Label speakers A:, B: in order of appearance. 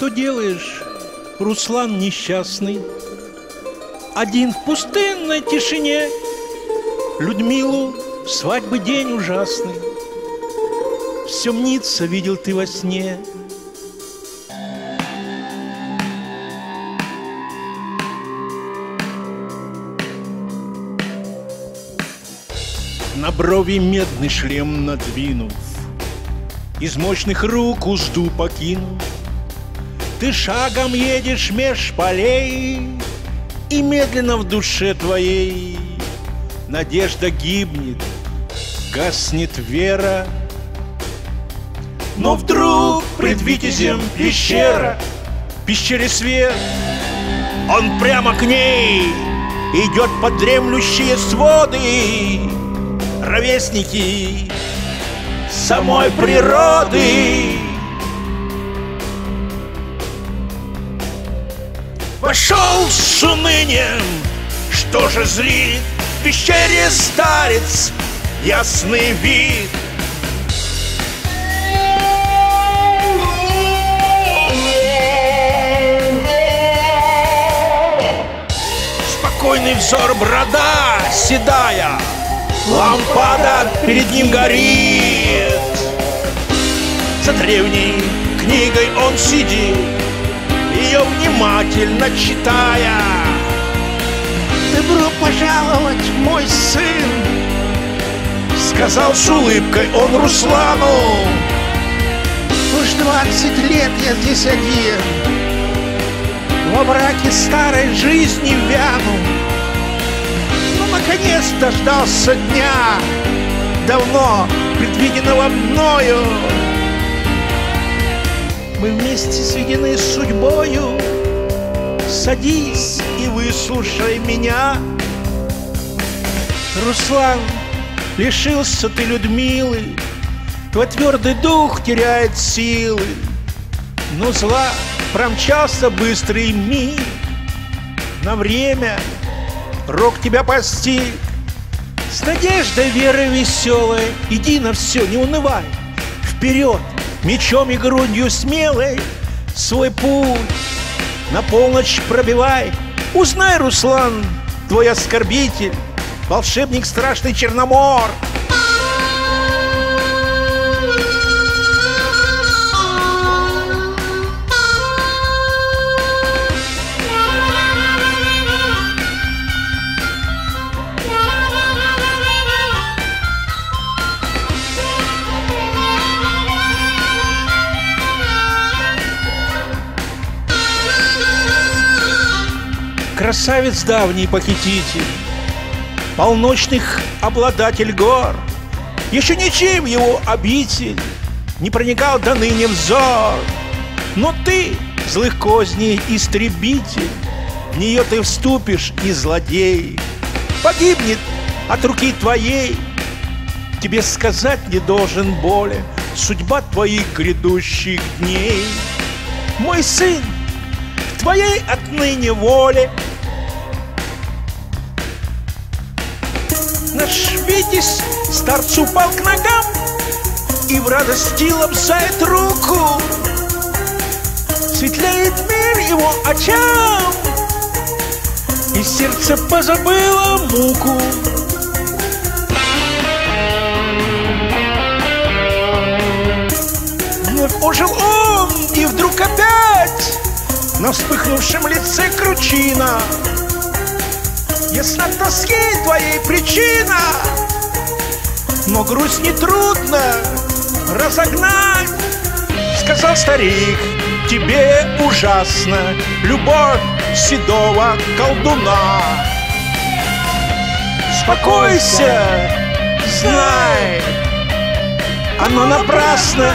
A: Что делаешь, Руслан несчастный? Один в пустынной тишине. Людмилу свадьбы день ужасный. Все мнится, видел ты во сне. На брови медный шлем надвинув Из мощных рук узду покинув Ты шагом едешь меж полей И медленно в душе твоей Надежда гибнет, гаснет вера Но вдруг пред Витязем пещера пещере свет, он прямо к ней Идет под дремлющие своды ровесники самой природы. С унынием, что же зрит в пещере старец ясный вид. Спокойный взор брода седая Лампада перед ним горит За древней книгой он сидит Ее внимательно читая. Добро пожаловать, мой сын! Сказал с улыбкой он Руслану. Уж двадцать лет я здесь один. Во браке старой жизни вяну. Наконец дождался дня, давно предвиденного мною. Мы вместе сведены с судьбою, садись и выслушай меня. Руслан, лишился ты Людмилы, Твой твердый дух теряет силы, Но зла промчался быстрый миг на время — Рок тебя постиг С надеждой, верой веселой Иди на все, не унывай. Вперед, мечом и грудью смелой Свой путь на полночь пробивай. Узнай, Руслан, твой оскорбитель Волшебник страшный Черномор — Красавец давний похититель, Полночных обладатель гор, Еще ничем его обитель Не проникал до ныне взор. Но ты, злых козней истребитель, В нее ты вступишь и злодей, Погибнет от руки твоей, Тебе сказать не должен боли Судьба твоих грядущих дней. Мой сын, в твоей отныне воле Наш Витязь старцу упал к ногам И в радости лобзает руку. Светлеет мир его очам И сердце позабыло муку. Вновь ожил он, и вдруг опять На вспыхнувшем лице кручина Ясна тоски твоей причина Но грусть не трудно разогнать. Сказал старик, тебе ужасно Любовь седого колдуна Спокойся, знай Оно напрасно